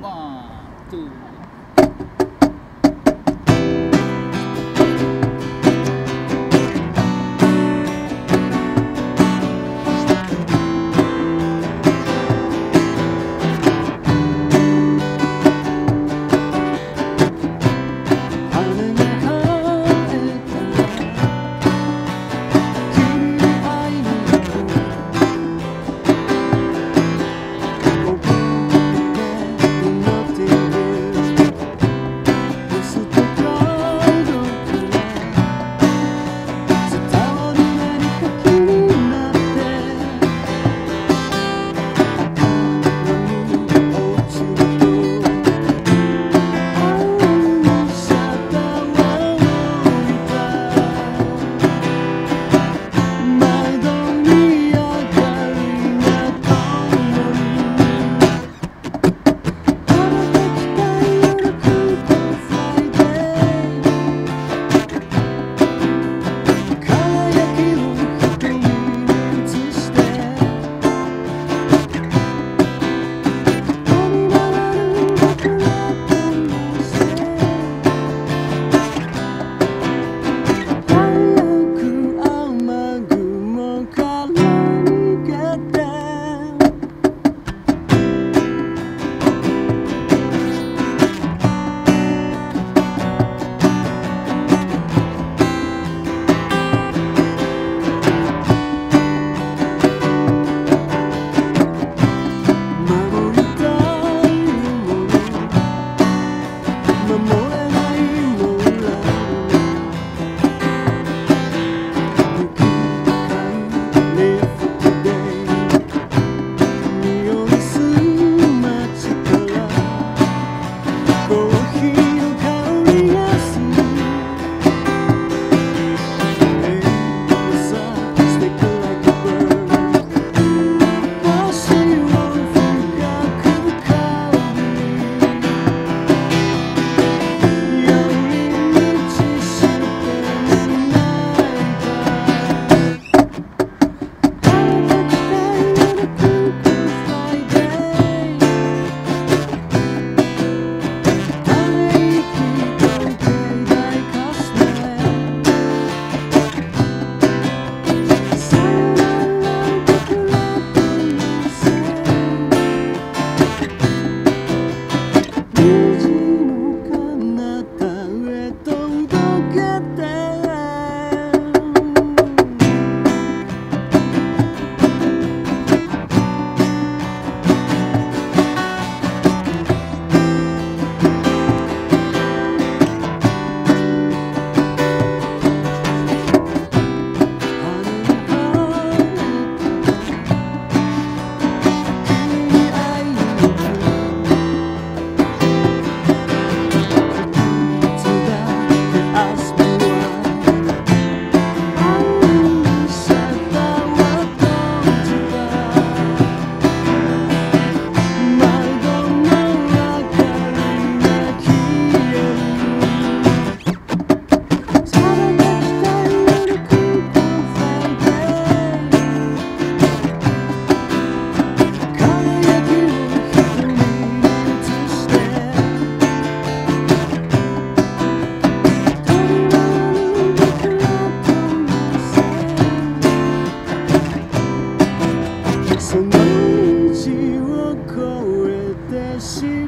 One, two. 心。